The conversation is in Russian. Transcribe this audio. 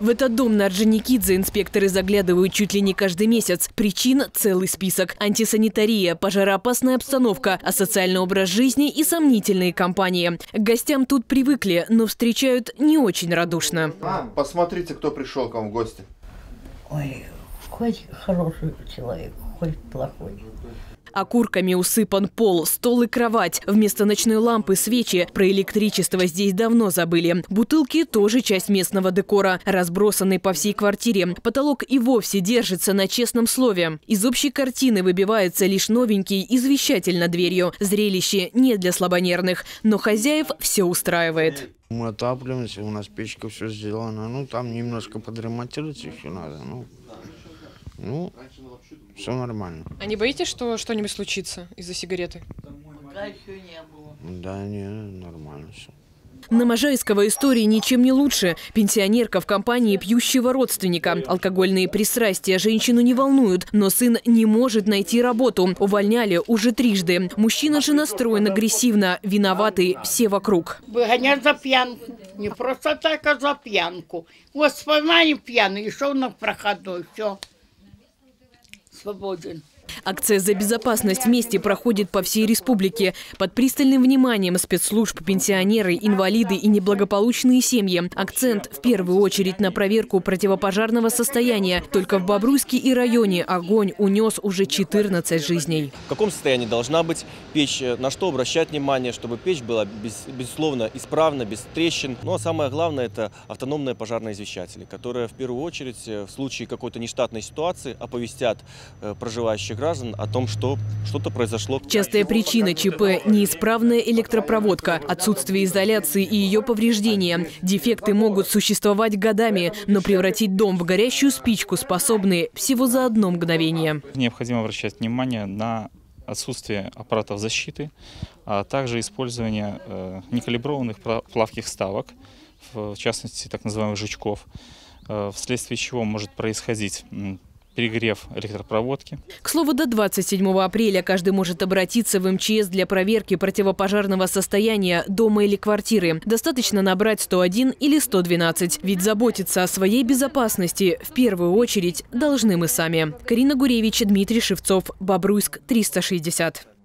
В этот дом на Орджоникидзе инспекторы заглядывают чуть ли не каждый месяц. Причин – целый список. Антисанитария, пожароопасная обстановка, асоциальный образ жизни и сомнительные компании. К гостям тут привыкли, но встречают не очень радушно. А, посмотрите, кто пришел к вам в гости. Ой, хоть хороший человек, хоть плохой. Окурками усыпан пол, стол и кровать. Вместо ночной лампы свечи. Про электричество здесь давно забыли. Бутылки тоже часть местного декора, разбросанные по всей квартире. Потолок и вовсе держится на честном слове. Из общей картины выбивается лишь новенький извещатель над дверью. Зрелище не для слабонервных, но хозяев все устраивает. Мы отапливаемся, у нас печка все сделана. Ну, там немножко подремонтировать еще надо. Ну, ну все нормально. А не боитесь, что что-нибудь случится из-за сигареты? Пока еще не было. Да, не, нормально все. На Можайского истории ничем не лучше. Пенсионерка в компании пьющего родственника. Алкогольные пристрастия женщину не волнуют, но сын не может найти работу. Увольняли уже трижды. Мужчина же настроен агрессивно. Виноваты все вокруг. Выгонять за пьянку. Не просто так, а за пьянку. Вот вспоминали пьяный, и шел на проходной, все. for voting. Акция «За безопасность вместе» проходит по всей республике. Под пристальным вниманием спецслужб пенсионеры, инвалиды и неблагополучные семьи. Акцент в первую очередь на проверку противопожарного состояния. Только в Бобруйске и районе огонь унес уже 14 жизней. В каком состоянии должна быть печь, на что обращать внимание, чтобы печь была, без- безусловно, исправна, без трещин. Ну а самое главное – это автономные пожарные извещатели, которые в первую очередь э, в случае какой-то нештатной ситуации оповестят э, проживающих граждан о том, что что-то произошло. Частая причина ЧП – неисправная электропроводка, отсутствие изоляции и ее повреждения. Дефекты могут существовать годами, но превратить дом в горящую спичку способны всего за одно мгновение. Необходимо обращать внимание на отсутствие аппаратов защиты, а также использование э, некалиброванных пла- плавких ставок, в частности так называемых жучков, э, вследствие чего может происходить перегрев электропроводки. К слову, до 27 апреля каждый может обратиться в МЧС для проверки противопожарного состояния дома или квартиры. Достаточно набрать 101 или 112. Ведь заботиться о своей безопасности в первую очередь должны мы сами. Карина Гуревич, Дмитрий Шевцов, Бобруйск, 360.